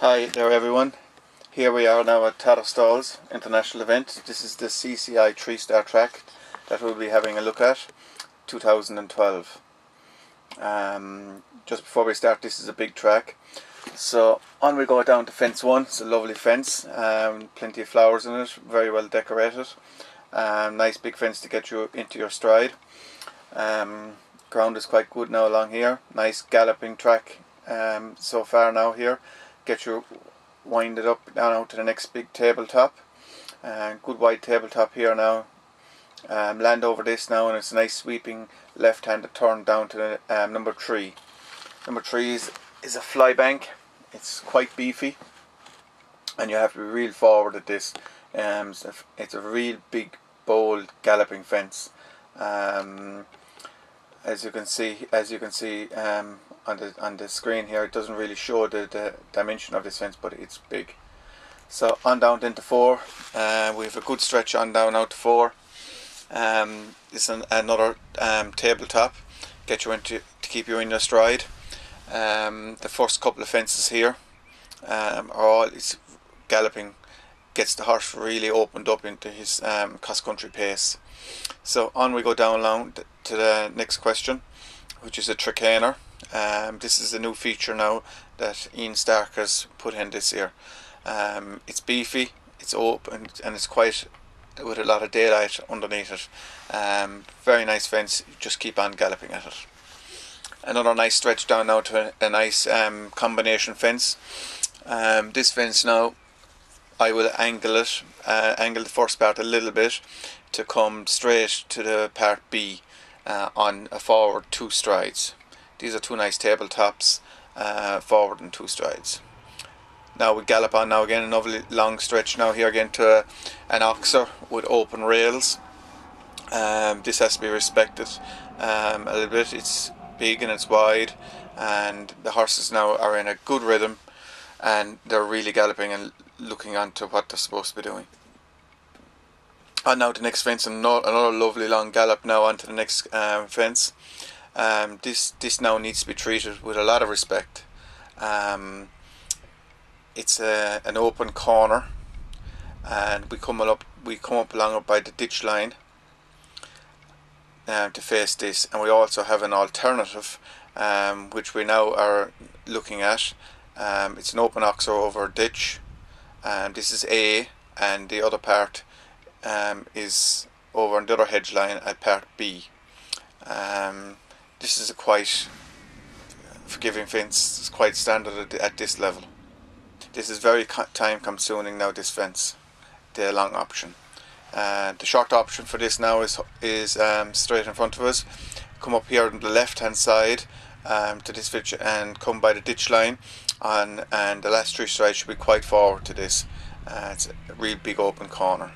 Hi there everyone. Here we are now at Tattersalls International Event. This is the CCI 3 star track that we'll be having a look at 2012. Um, just before we start this is a big track. So on we go down to fence 1. It's a lovely fence. Um, plenty of flowers in it. Very well decorated. Um, nice big fence to get you into your stride. Um, ground is quite good now along here. Nice galloping track um, so far now here get your winded up down out to the next big tabletop. Uh, good wide tabletop here now. Um, land over this now and it's a nice sweeping left-handed turn down to um, number three. Number three is, is a fly bank. It's quite beefy and you have to be real forward at this. Um, it's, a, it's a real big, bold, galloping fence. Um, as you can see, as you can see, um, on the on the screen here it doesn't really show the, the dimension of this fence but it's big. So on down into four uh, we have a good stretch on down out to four. Um, is an, another um, tabletop. Get you into to keep you in your stride. Um, the first couple of fences here um, are all it's galloping gets the horse really opened up into his um, cross country pace. So on we go down along to the next question which is a Trakehner um, this is a new feature now that Ian Stark has put in this year. Um, it's beefy, it's open, and it's quite with a lot of daylight underneath it. Um, very nice fence. Just keep on galloping at it. Another nice stretch down now to a, a nice um, combination fence. Um, this fence now, I will angle it, uh, angle the first part a little bit to come straight to the part B uh, on a forward two strides. These are two nice tabletops, uh, forward and two strides. Now we gallop on now again, another long stretch now here again to an oxer with open rails. Um, this has to be respected um, a little bit. It's big and it's wide, and the horses now are in a good rhythm, and they're really galloping and looking onto what they're supposed to be doing. And now the next fence, another, another lovely long gallop now onto the next um, fence. Um, this this now needs to be treated with a lot of respect. Um, it's a, an open corner, and we come up we come up along by the ditch line um, to face this, and we also have an alternative, um, which we now are looking at. Um, it's an open oxer over ditch, and this is A, and the other part is over on the other hedge line at part B. Um, this is a quite forgiving fence. It's quite standard at, this level. This is very time consuming now. This fence, the long option. Uh, the short option for this now is is um, straight in front of us. Come up here on the left hand side um, to this ditch and come by the ditch line on and the last three strides should be quite forward to this. Uh, it's a real big open corner.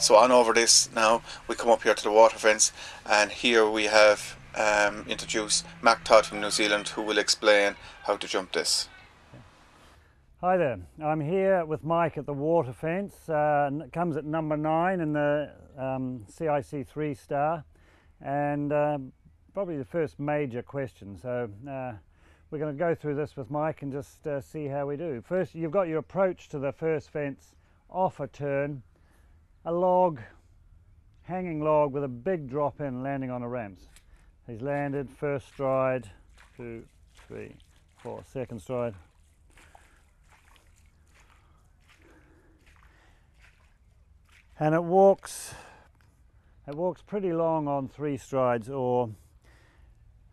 So on over this now we come up here to the water fence and here we have um, introduce Mark Todd from New Zealand who will explain how to jump this. Hi there, I'm here with Mike at the water fence. Uh, it comes at number nine in the um, CIC three star and uh, probably the first major question. So uh, we're going to go through this with Mike and just uh, see how we do. First, you've got your approach to the first fence off a turn, a log, hanging log with a big drop in landing on a ramps. He's landed, first stride, two, three, four, second stride. And it walks, it walks pretty long on three strides or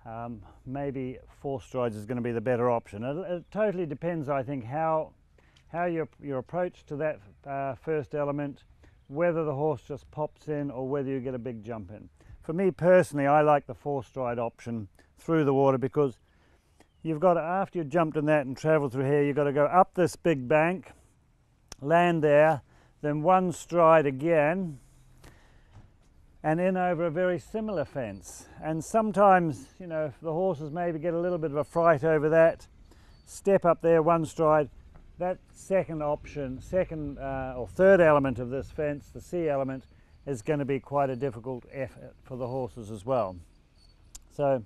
um, maybe four strides is going to be the better option. It, it totally depends, I think, how, how your, your approach to that uh, first element, whether the horse just pops in or whether you get a big jump in. For me personally, I like the four stride option through the water because you've got to, after you've jumped in that and traveled through here, you've got to go up this big bank, land there, then one stride again, and in over a very similar fence. And sometimes, you know, the horses maybe get a little bit of a fright over that, step up there one stride, that second option, second uh, or third element of this fence, the C element, is going to be quite a difficult effort for the horses as well. So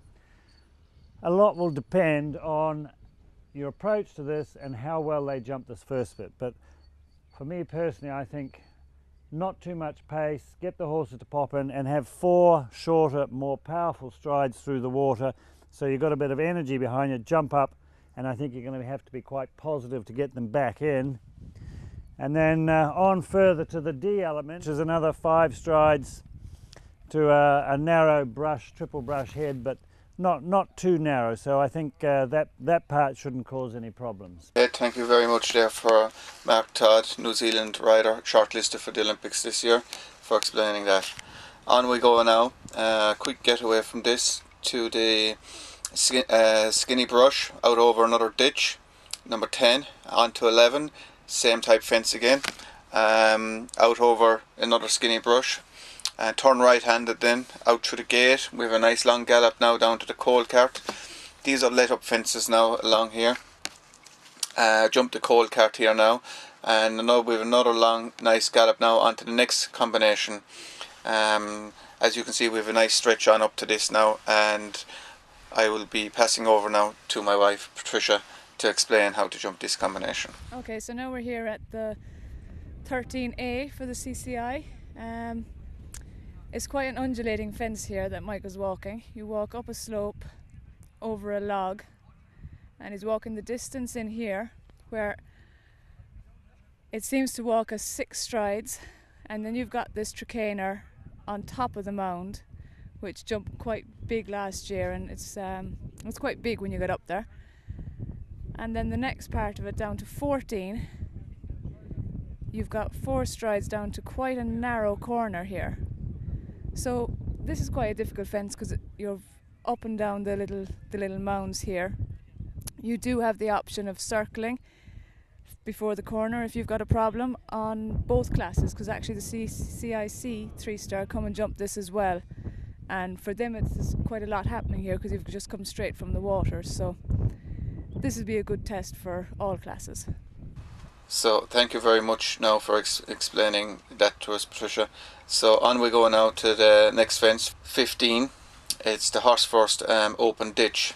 a lot will depend on your approach to this and how well they jump this first bit. But for me personally, I think not too much pace, get the horses to pop in and have four shorter, more powerful strides through the water. So you've got a bit of energy behind you, jump up, and I think you're going to have to be quite positive to get them back in. And then uh, on further to the D element, which is another five strides to a, a narrow brush, triple brush head, but not not too narrow. So I think uh, that that part shouldn't cause any problems. Yeah, thank you very much there for Mark Todd, New Zealand rider, shortlisted for the Olympics this year, for explaining that. On we go now. Uh, quick getaway from this to the skin, uh, skinny brush out over another ditch. Number 10 on to 11, same type fence again. Um, out over another skinny brush uh, turn right handed then out through the gate. We have a nice long gallop now down to the coal cart. These are let up fences now along here. Uh, jump the coal cart here now. And now we have another long nice gallop now onto the next combination. Um, as you can see we have a nice stretch on up to this now and I will be passing over now to my wife Patricia to explain how to jump this combination. Okay, so now we're here at the 13A for the CCI. Um, it's quite an undulating fence here that Mike is walking. You walk up a slope over a log and he's walking the distance in here where it seems to walk as six strides and then you've got this Trakehner on top of the mound which jumped quite big last year and it's um, it's quite big when you get up there and then the next part of it down to 14 you've got four strides down to quite a narrow corner here so this is quite a difficult fence because you're up and down the little the little mounds here. You do have the option of circling before the corner if you've got a problem on both classes because actually the C- CIC three star come and jump this as well and for them it's quite a lot happening here because you've just come straight from the water so this would be a good test for all classes. So thank you very much now for ex- explaining that to us, Patricia. So on we go now to the next fence, 15. It's the Horsforst um, open ditch.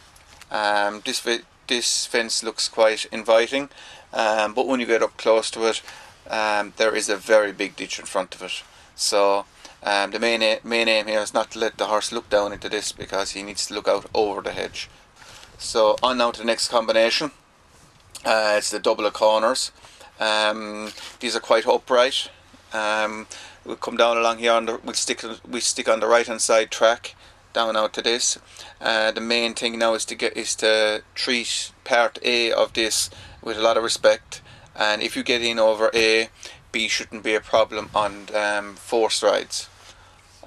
Um, this this fence looks quite inviting, um, but when you get up close to it, um, there is a very big ditch in front of it. So um, the main main aim here is not to let the horse look down into this because he needs to look out over the hedge. So on now to the next combination. Uh, it's the double of corners. Um, these are quite upright. Um, we'll come down along here. On the, we'll stick we stick on the right hand side track down out to this. Uh, the main thing now is to get is to treat part A of this with a lot of respect. And if you get in over A, B shouldn't be a problem on um, strides.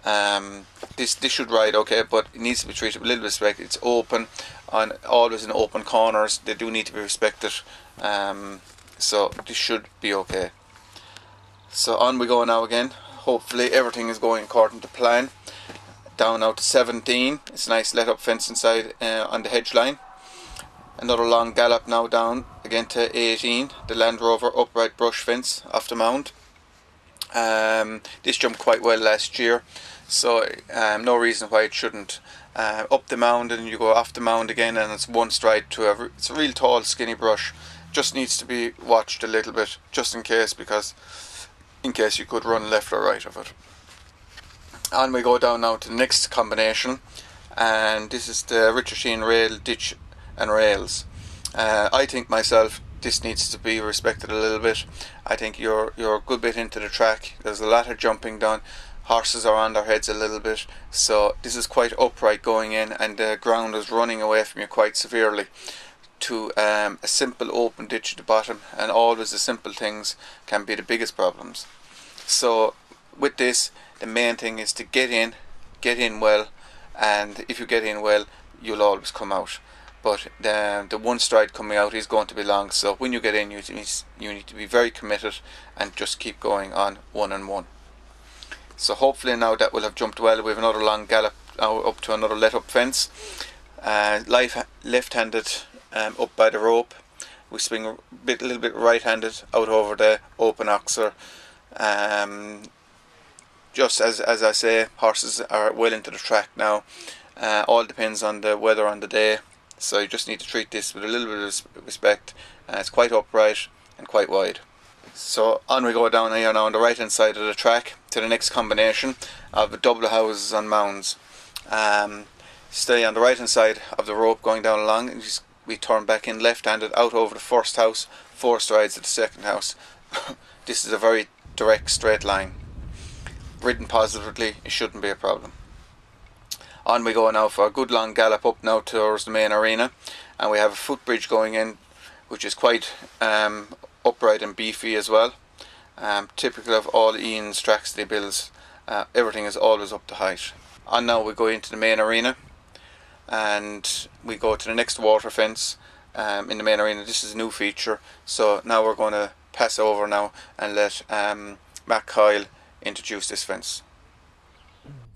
Um, this this should ride okay, but it needs to be treated with a little respect. It's open, on always in open corners. They do need to be respected. Um, so this should be okay. So on we go now again. Hopefully everything is going according to plan. Down now to 17. It's a nice let up fence inside uh, on the hedge line. Another long gallop now down again to 18. The Land Rover upright brush fence off the mound. Um, this jumped quite well last year, so um, no reason why it shouldn't. Uh, up the mound and you go off the mound again, and it's one stride to a. It's a real tall, skinny brush just needs to be watched a little bit just in case because in case you could run left or right of it. And we go down now to the next combination and this is the Richard Sheehan rail ditch and rails. Uh, I think myself this needs to be respected a little bit. I think you're you're a good bit into the track. There's a lot of jumping done. Horses are on their heads a little bit, so this is quite upright going in, and the ground is running away from you quite severely. To um, a simple open ditch at the bottom and always the simple things can be the biggest problems. So with this the main thing is to get in get in well and if you get in well you'll always come out. But the, the one stride coming out is going to be long so when you get in you you need to be very committed and just keep going on one and one so hopefully now that will have jumped well we have another long gallop up to another let up fence uh, left-handed um, up by the rope. We swing a bit, little bit right-handed out over the open oxer. Um, just as as I say, horses are well into the track now. Uh, all depends on the weather on the day. So you just need to treat this with a little bit of respect. Uh, it's quite upright and quite wide. So on we go down here now on the right hand side of the track to the next combination of double houses and mounds. Um, stay on the right hand side of the rope going down along and just, we turn back in left handed out over the first house, four strides at the second house. this is a very direct straight line. Ridden positively, it shouldn't be a problem. On we go now for a good long gallop up now towards the main arena and we have a footbridge going in which is quite um, upright and beefy as well. Um, typical of all Ian's tracks they builds, uh, everything is always up to height. And now we go into the main arena and we go to the next water fence um, in the main arena. This is a new feature, so now we're going to pass over now and let um, Mark Kyle introduce this fence.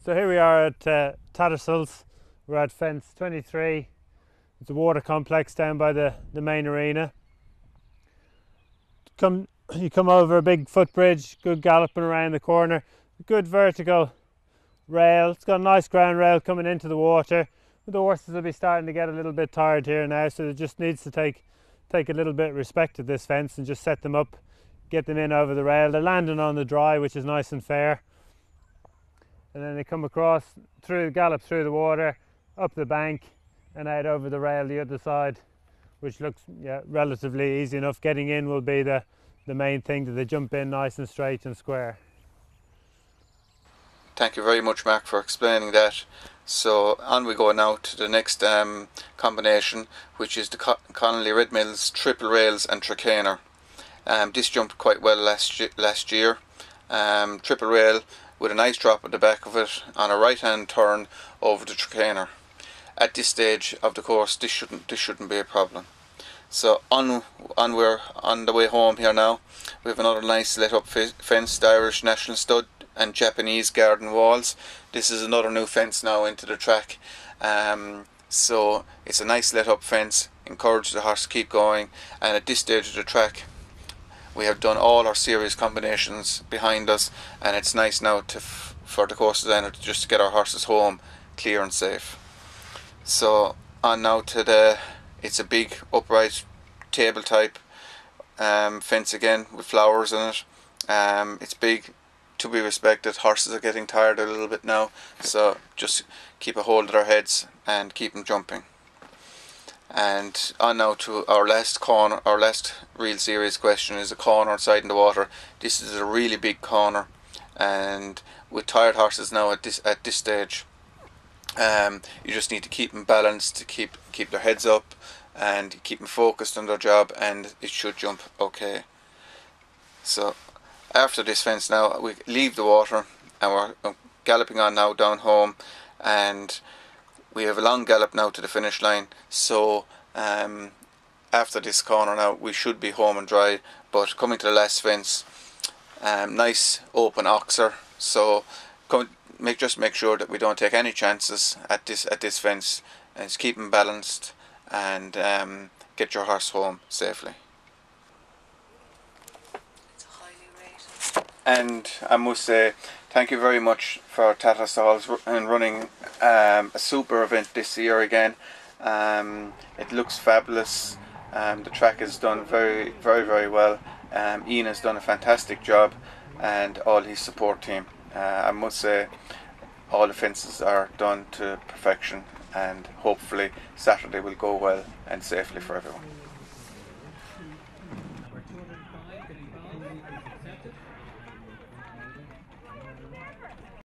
So here we are at uh, Tattersalls. We're at fence 23. It's a water complex down by the, the main arena come you come over a big footbridge, good galloping around the corner, good vertical rail. It's got a nice ground rail coming into the water. The horses will be starting to get a little bit tired here now, so it just needs to take take a little bit of respect to this fence and just set them up, get them in over the rail. They're landing on the dry, which is nice and fair. And then they come across through, gallop through the water, up the bank, and out over the rail the other side which looks yeah, relatively easy enough. Getting in will be the, the main thing that they jump in nice and straight and square. Thank you very much, Mark, for explaining that. So on we go now to the next um, combination, which is the Con Connolly Red Mills triple rails and Trakehner. Um, this jumped quite well last last year. Um, triple rail with a nice drop at the back of it on a right hand turn over the Trakehner at this stage of the course this shouldn't this shouldn't be a problem. So on on we're on the way home here now. We have another nice lit up fence the Irish National Stud and Japanese garden walls. This is another new fence now into the track. Um, so it's a nice lit up fence. Encourage the horse to keep going. And at this stage of the track we have done all our series combinations behind us. And it's nice now to for the course designer to just get our horses home clear and safe so on now to the, it's a big upright table type um, fence again with flowers in it. Um, it's big to be respected. Horses are getting tired a little bit now, so just keep a hold of their heads and keep them jumping. And on now to our last corner, our last real serious question is a corner side in the water. This is a really big corner, and with tired horses now at this at this stage, um, you just need to keep them balanced, to keep keep their heads up, and keep them focused on their job, and it should jump okay. So after this fence now, we leave the water and we're galloping on now down home, and we have a long gallop now to the finish line. So um, after this corner now, we should be home and dry. But coming to the last fence, um, nice open oxer. So come, make just make sure that we don't take any chances at this at this fence and just keep them balanced and um, get your horse home safely. And I must say thank you very much for Tattersall's and running um, a super event this year again. Um, it looks fabulous. Um, the track is done very, very, very well. Um, Ian has done a fantastic job, and all his support team. Uh, I must say, all the fences are done to perfection, and hopefully Saturday will go well and safely for everyone.